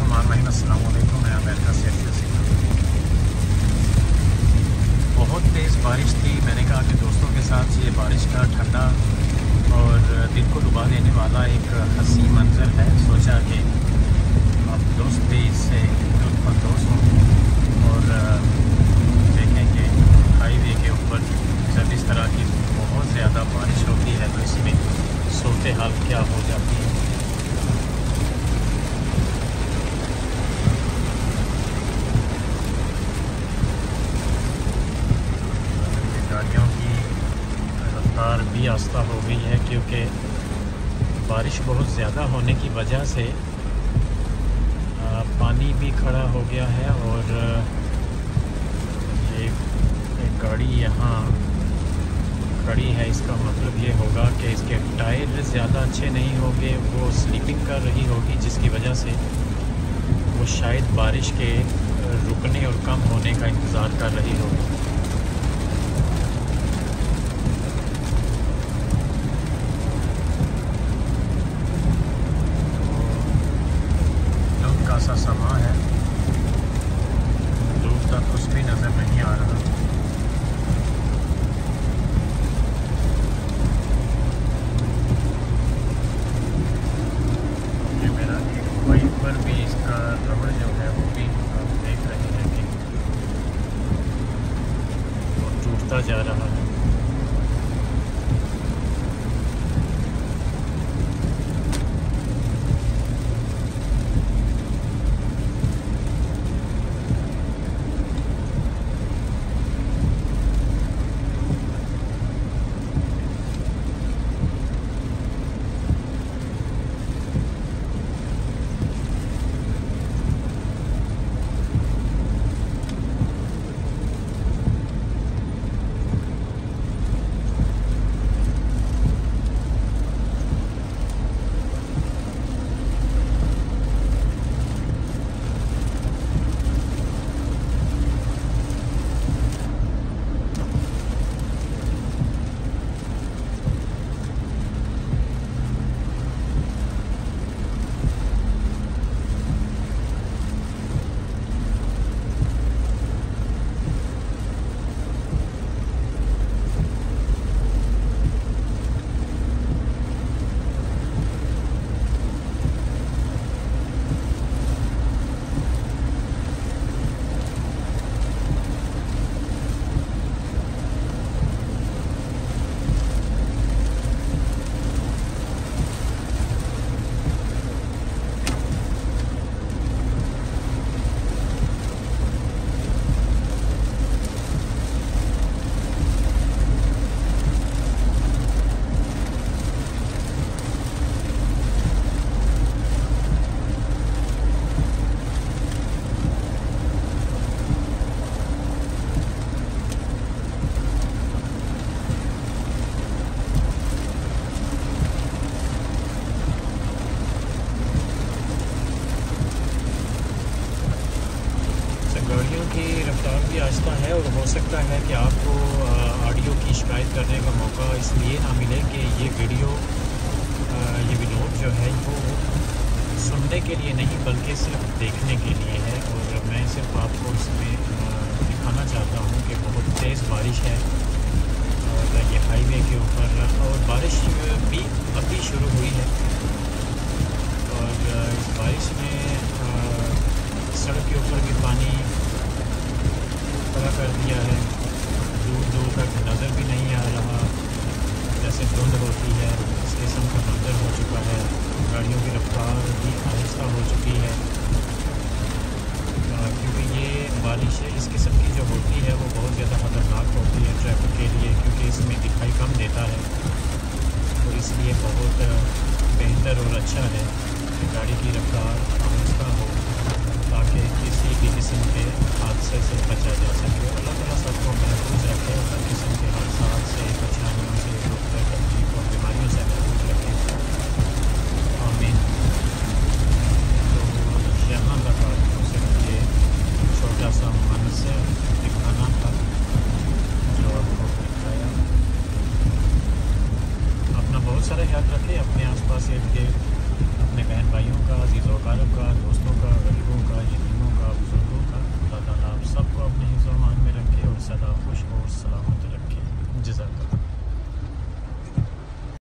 الرحیم، السلام علیکم، میں امریکہ سے بہت تیز بارش تھی۔ میں نے کہا کہ دوستوں کے ساتھ یہ بارش کا ٹھنڈا اور دل کو ڈبا دینے والا ایک حسین منظر ہے۔ سوچا کہ آپ دوست بھی اس سے لطف اندوز ہوں اور دیکھیں کہ ہائی وے کے اوپر جب اس طرح کی بہت زیادہ بارش ہوتی ہے تو اس میں صورتحال کیا ہو جاتی ہے؟ رفتار بھی آستہ ہو گئی ہے کیونکہ بارش بہت زیادہ ہونے کی وجہ سے پانی بھی کھڑا ہو گیا ہے اور ایک گاڑی یہاں کھڑی ہے۔ اس کا مطلب یہ ہوگا کہ اس کے ٹائر زیادہ اچھے نہیں ہوں گے، وہ سلیپنگ کر رہی ہوگی، جس کی وجہ سے وہ شاید بارش کے رکنے اور کم ہونے کا انتظار کر رہی ہوگی۔ سما ہے دور تک کچھ بھی نظر نہیں آ رہا یہ میرا ایک بائک پر بھی اس کا ربڑ جو ہے وہ بھی دیکھ رہے ہیں کہ وہ ٹوٹتا جا رہا ہے گاڑیوں کی رفتار بھی آہستہ ہے اور ہو سکتا ہے کہ آپ کو آڈیو کی شکایت کرنے کا موقع اس لیے نہ ملے کہ یہ ویڈیو یہ ونوڈ جو ہے وہ سننے کے لیے نہیں بلکہ صرف دیکھنے کے لیے ہے اور میں صرف آپ کو اس میں دکھانا چاہتا ہوں کہ بہت تیز بارش ہے۔ سڑک کے اوپر بھی پانی کھڑا کر دیا ہے۔ دور دور تک نظر بھی نہیں آ رہا۔ جیسے دھند ہوتی ہے اس قسم کا منظر ہو چکا ہے۔ گاڑیوں کی رفتار بھی آہستہ ہو چکی ہے۔ کیونکہ یہ بارش اس قسم کی جو ہوتی ہے، وہ بہت زیادہ خطرناک ہوتی ہے ٹریفک کے لیے، کیونکہ اس میں دکھائی کم دیتا ہے۔ تو اس لیے بہت بہتر اور اچھا ہے کہ گاڑی کی رفتار